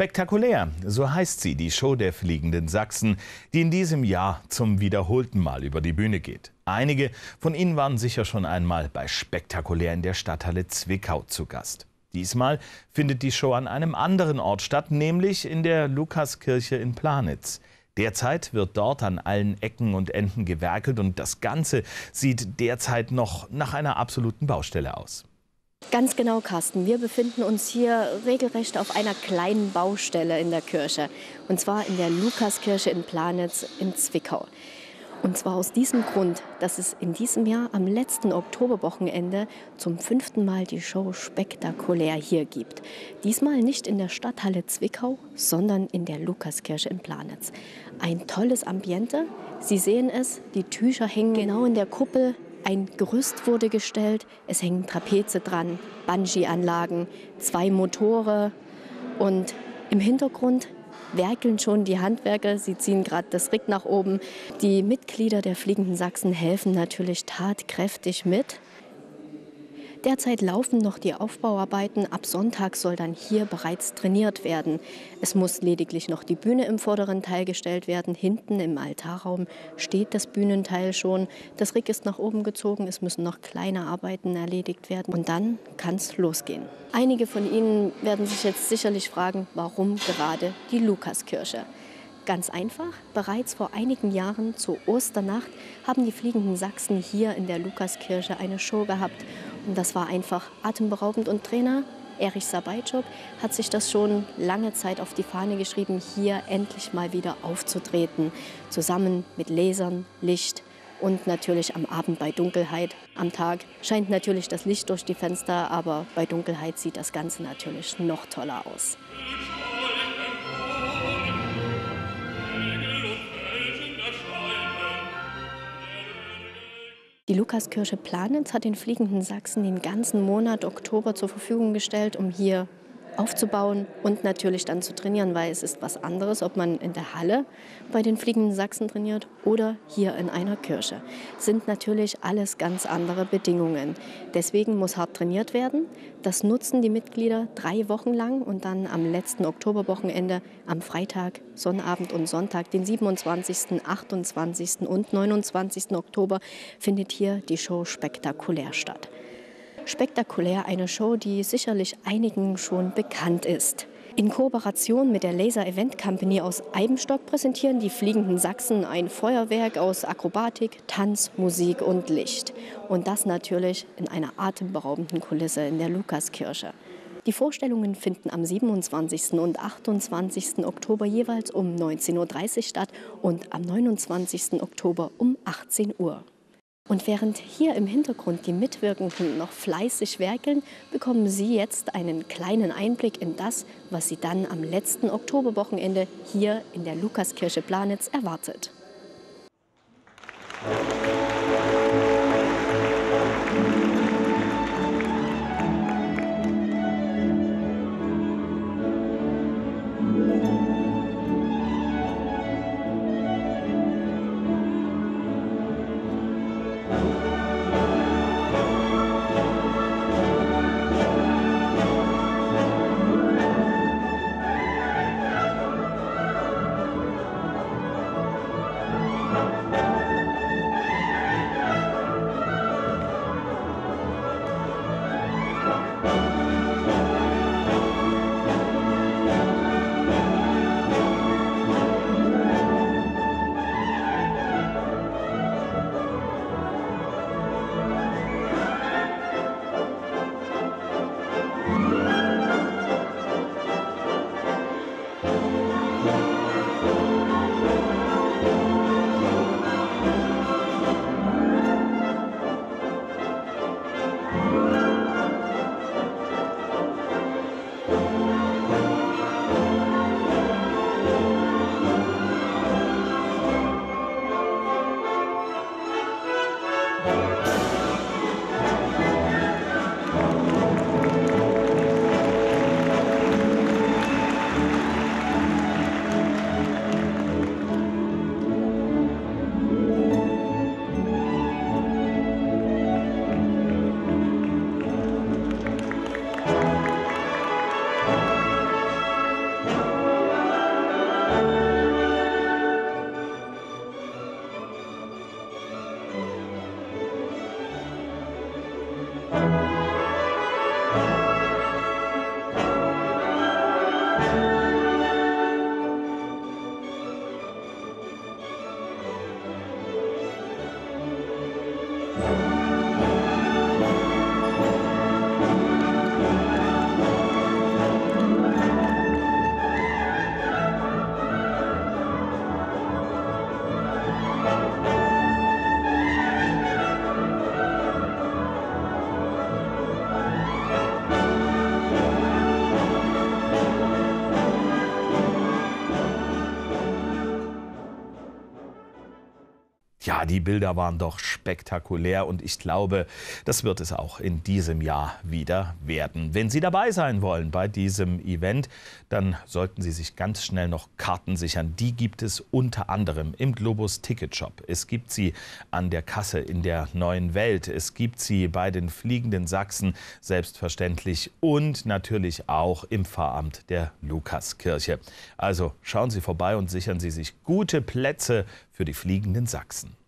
Spektakulär, so heißt sie, die Show der fliegenden Sachsen, die in diesem Jahr zum wiederholten Mal über die Bühne geht. Einige von Ihnen waren sicher schon einmal bei Spektakulär in der Stadthalle Zwickau zu Gast. Diesmal findet die Show an einem anderen Ort statt, nämlich in der Lukaskirche in Planitz. Derzeit wird dort an allen Ecken und Enden gewerkelt und das Ganze sieht derzeit noch nach einer absoluten Baustelle aus. Ganz genau, Carsten. Wir befinden uns hier regelrecht auf einer kleinen Baustelle in der Kirche. Und zwar in der Lukaskirche in Planitz in Zwickau. Und zwar aus diesem Grund, dass es in diesem Jahr am letzten Oktoberwochenende zum fünften Mal die Show Spektakulär hier gibt. Diesmal nicht in der Stadthalle Zwickau, sondern in der Lukaskirche in Planitz. Ein tolles Ambiente. Sie sehen es, die Tücher hängen genau in der Kuppel ein Gerüst wurde gestellt, es hängen Trapeze dran, Bungee-Anlagen, zwei Motore und im Hintergrund werkeln schon die Handwerker. Sie ziehen gerade das Rick nach oben. Die Mitglieder der Fliegenden Sachsen helfen natürlich tatkräftig mit. Derzeit laufen noch die Aufbauarbeiten. Ab Sonntag soll dann hier bereits trainiert werden. Es muss lediglich noch die Bühne im vorderen Teil gestellt werden. Hinten im Altarraum steht das Bühnenteil schon. Das Rick ist nach oben gezogen. Es müssen noch kleine Arbeiten erledigt werden. Und dann kann es losgehen. Einige von Ihnen werden sich jetzt sicherlich fragen, warum gerade die Lukaskirche? Ganz einfach, bereits vor einigen Jahren zur Osternacht haben die fliegenden Sachsen hier in der Lukaskirche eine Show gehabt und das war einfach atemberaubend. Und Trainer Erich Sabajczuk hat sich das schon lange Zeit auf die Fahne geschrieben, hier endlich mal wieder aufzutreten. Zusammen mit Lasern, Licht und natürlich am Abend bei Dunkelheit. Am Tag scheint natürlich das Licht durch die Fenster, aber bei Dunkelheit sieht das Ganze natürlich noch toller aus. Die Lukaskirche Planitz hat den Fliegenden Sachsen den ganzen Monat Oktober zur Verfügung gestellt, um hier aufzubauen und natürlich dann zu trainieren, weil es ist was anderes, ob man in der Halle bei den Fliegenden Sachsen trainiert oder hier in einer Kirche. Sind natürlich alles ganz andere Bedingungen. Deswegen muss hart trainiert werden. Das nutzen die Mitglieder drei Wochen lang und dann am letzten Oktoberwochenende am Freitag, Sonnabend und Sonntag, den 27., 28. und 29. Oktober, findet hier die Show spektakulär statt spektakulär eine Show, die sicherlich einigen schon bekannt ist. In Kooperation mit der Laser Event Company aus Eibenstock präsentieren die Fliegenden Sachsen ein Feuerwerk aus Akrobatik, Tanz, Musik und Licht. Und das natürlich in einer atemberaubenden Kulisse in der Lukaskirche. Die Vorstellungen finden am 27. und 28. Oktober jeweils um 19.30 Uhr statt und am 29. Oktober um 18 Uhr. Und während hier im Hintergrund die Mitwirkenden noch fleißig werkeln, bekommen Sie jetzt einen kleinen Einblick in das, was Sie dann am letzten Oktoberwochenende hier in der Lukaskirche Planitz erwartet. Ja, die Bilder waren doch spektakulär und ich glaube, das wird es auch in diesem Jahr wieder werden. Wenn Sie dabei sein wollen bei diesem Event, dann sollten Sie sich ganz schnell noch Karten sichern. Die gibt es unter anderem im Globus Ticket Shop. Es gibt sie an der Kasse in der neuen Welt. Es gibt sie bei den fliegenden Sachsen selbstverständlich und natürlich auch im Pfarramt der Lukaskirche. Also schauen Sie vorbei und sichern Sie sich gute Plätze für die fliegenden Sachsen.